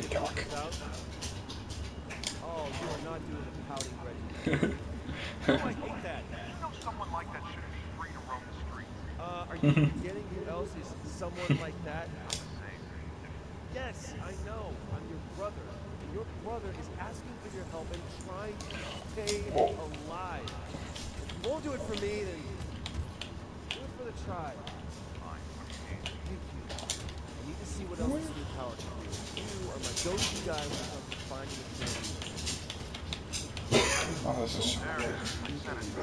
good talk. Oh, you are not doing the pouting Reggie. oh, I hate that. You know someone like that shouldn't be free to roam the streets. Uh, are you kidding? Who else is someone like that? I'm the same. Yes, I know. I'm your brother. And your brother is asking for your help and trying to stay Whoa. alive. If you won't do it for me, then do it for the tribe. Fine. Okay. Thank you. I need to see what else this new power can do. You are my go-to guy when it comes to finding a cure. Oh, this is so There good. It oh, is. I sent it to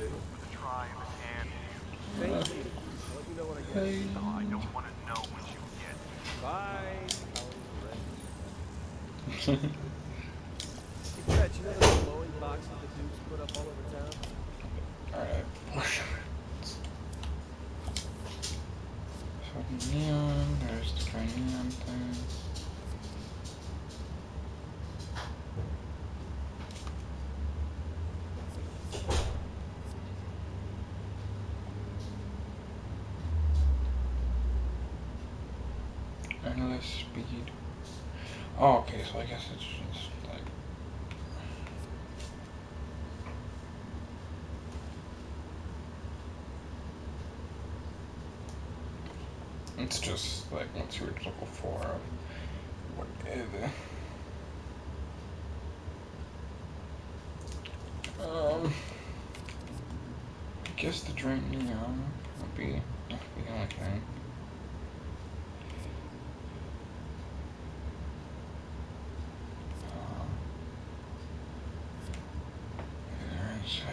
you. With the tribe and you. Thank you. I'll let you know what I get. Hey. No, I don't want to know what you get. Bye. Power Reggie. Hey, Brett, you know those glowing boxes the Dukes put up all over town? Alright. Fucking neon, there's the try neon thing. Endless speed. Oh, okay, so I guess it's just like It's just like once you reach level four of whatever. Um, I guess the drain neon would be would be the only thing. Um, there's a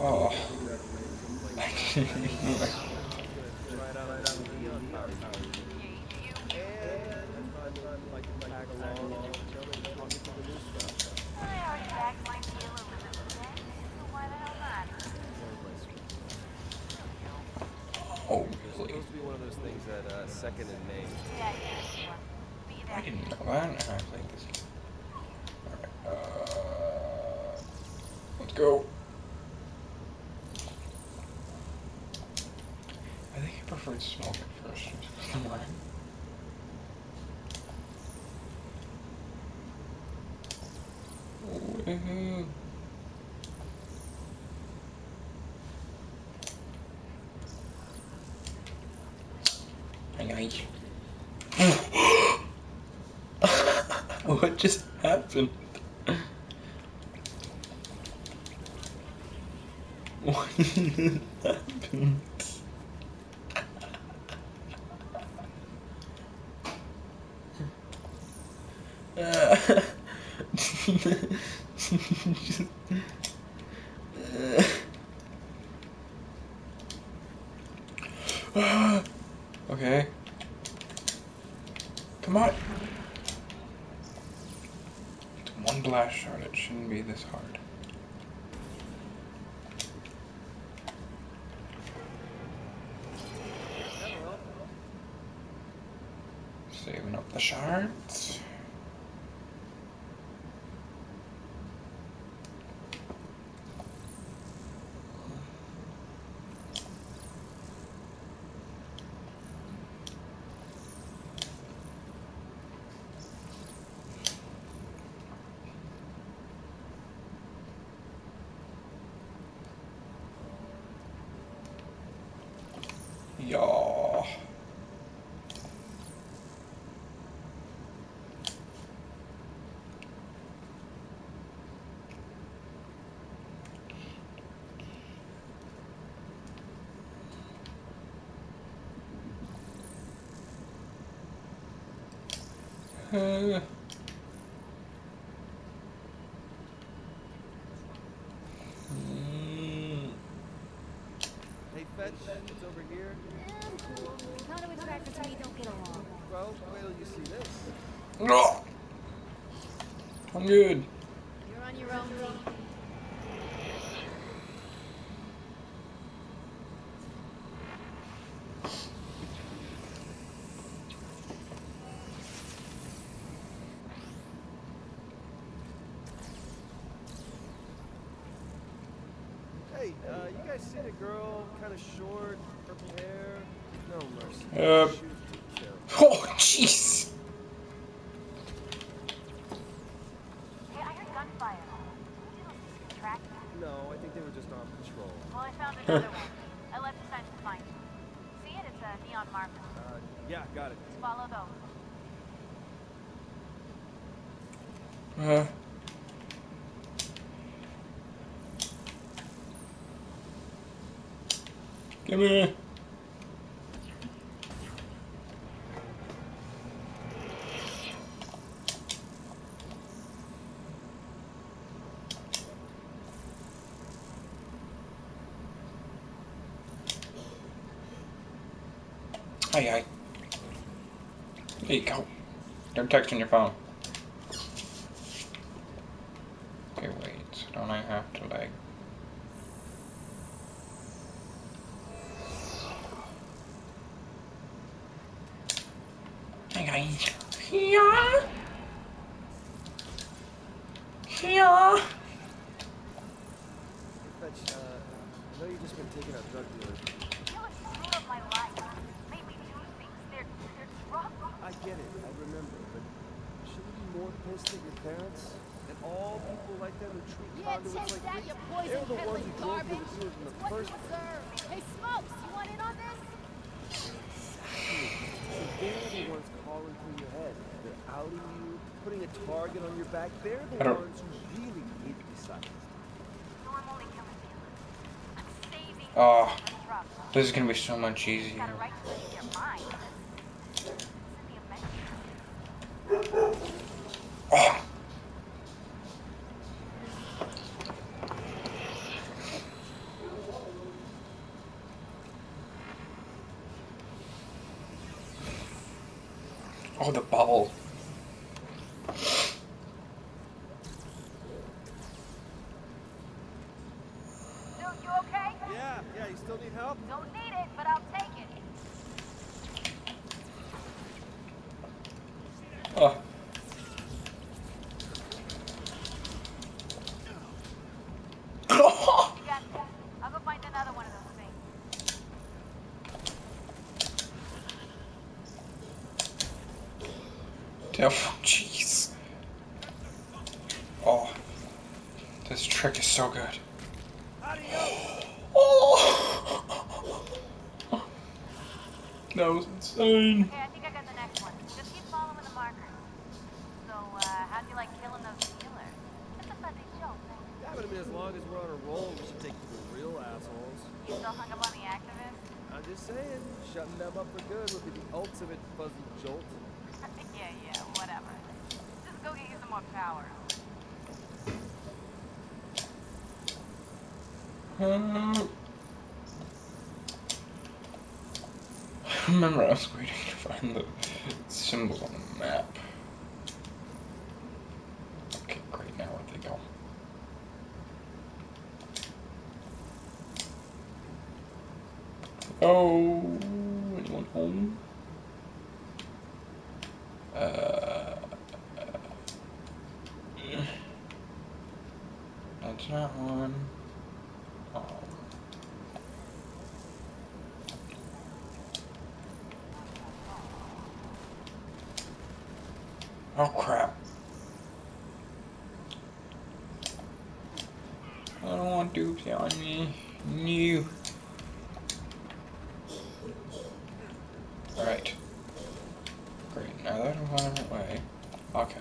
new stuff. Oh, It's supposed to be one of those things that uh, second in name. I didn't know that. I played this. Alright, uh, let's go. I think I preferred smoke at first. Come on. Woohoo. Hang on. what just happened? What happened? Uh, just- uh, okay. Come on. It's one blast shot. It shouldn't be this hard. Saving up the shards. Yeah. Uh, Hey, Fetch, it's over here. Kind of attracted to me don't get along. Well, wait till you see this. No. I'm good. Hey, uh, you guys seen a girl, kind of short, purple hair? No mercy. Uh, She was taken care of. Oh, jeez. Hey, I heard gunfire. Track. No, I think they were just on patrol. Well, I found another one. I left a sign to find it. See it? It's a neon marker. Uh, yeah, got it. Just follow those. Uh. Come here. Hi, hi. There you go. Don't text on your phone. Okay, wait. Don't I have to like? Yeah. Yeah. Fetch, uh, I know you've just been taking out drug dealers. I get it, I remember, but shouldn't you be more pissed at your parents? And all people like them who treat conduits like that, you They're the ones who drove you in the first deserve. Hey, Smokes, you want in on this? So they're the ones calling through your head. They're outing you, putting a target on your back. They're I the don't- ones who really need to be silenced. No, I'm only killing dealers. I'm saving Oh, this is gonna be so much easier. got a right to leave your mind. This is the amendment. Oh. Oh, the bubble. Dude, you okay? Yeah, yeah, you still need help? Don't need it, but I'll take it. Oh. You got this. I'll go find another one of those things. Devil, jeez. Oh, this trick is so good. Oh, that was insane. Okay, I think I got the next one. Just keep following the marker. So, uh, how'd you like killing those dealers? It's a Sunday joke. right? Yeah, but I mean, as long as we're on a roll, we should take the real assholes. You still hung up on the activists? I'm just saying, shutting them up for good would be the ultimate fuzzy jolt. yeah, yeah, whatever. Just go get you some more power. Um, remember, I was waiting to find the symbol on the map. Okay, great. Now where'd they go? Oh, anyone home? Uh, that's not one. Um, oh crap. I don't want dupes on me. New. Alright. Great, now that I'm going that way. Okay.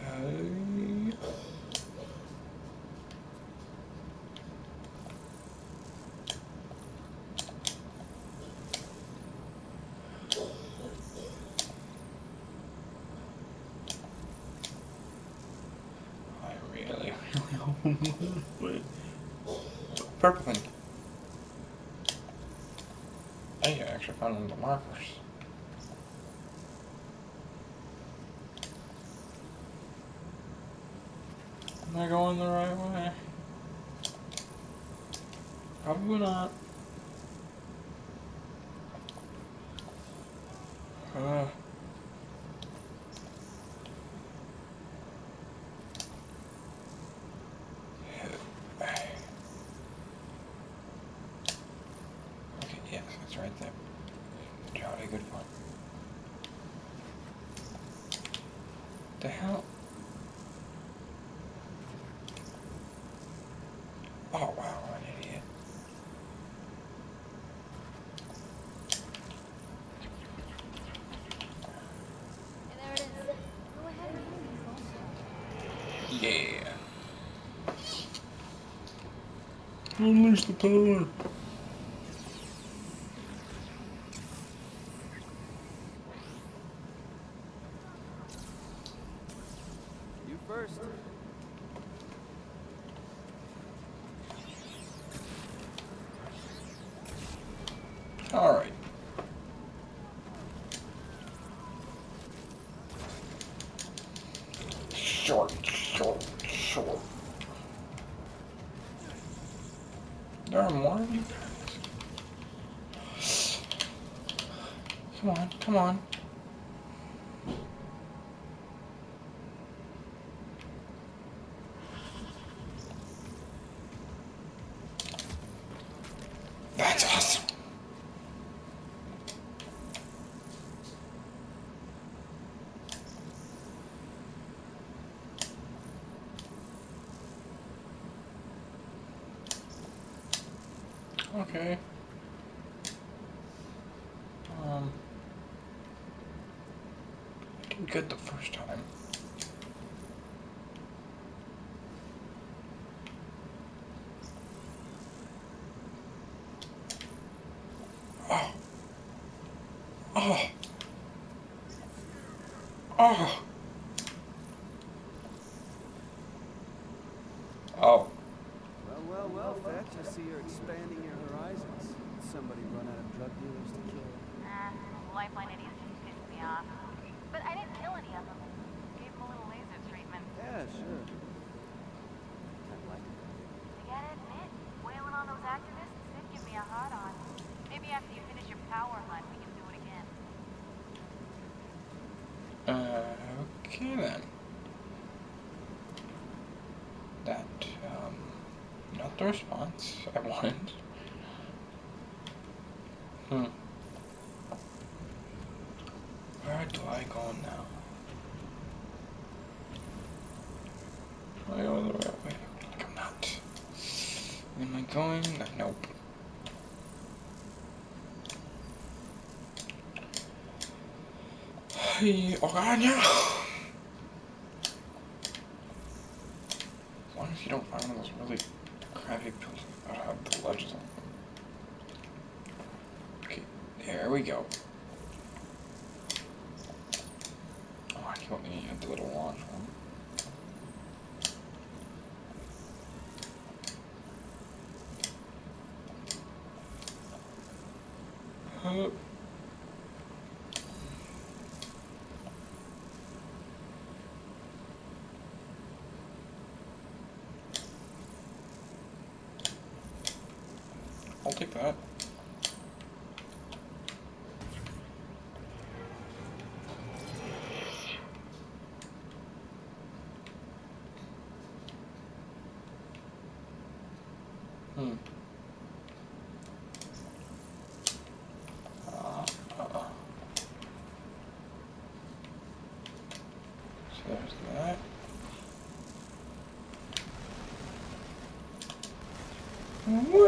Hey. Hope. Purple thing. I actually found the markers. Am I going the right way? Probably not. Uh. Okay, yes, it's right there. Jolly good one. The hell? Oh wow, an idiot. Yeah. Unleash the power. You first. All right. Short, short, short. There are more of you guys. Come on, come on. Okay. Um. Good the first time. Oh. Oh. Oh. Oh. Well, well, well, Fetch. I see you're expanding. Somebody run out of drug dealers to kill. Ah, lifeline idiots just pissed me off. But I didn't kill any of them. Gave them a little laser treatment. Yeah, sure. Kinda like it. I gotta admit, wailing on those activists did give me a hard on. Maybe after you finish your power hunt, we can do it again. Uh, okay then. That, um, not the response I wanted. Hmm. Where do I go now? I going the right way? Like I'm not. Am I going? Nope. Hey, Orania! Long as you don't find one of those really crappy pills that have the ledges on them. There we go. Oh, I looking at the little one. Uh, I'll take that. Hmm. Uh, uh. So there's that. Woohoo!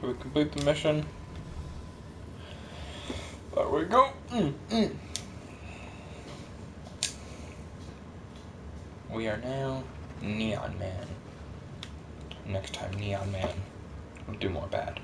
Do we complete the mission? There we go. Mm, mm. We are now Neon Man. Next time, Neon Man. We'll do more bad.